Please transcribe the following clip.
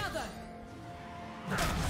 together!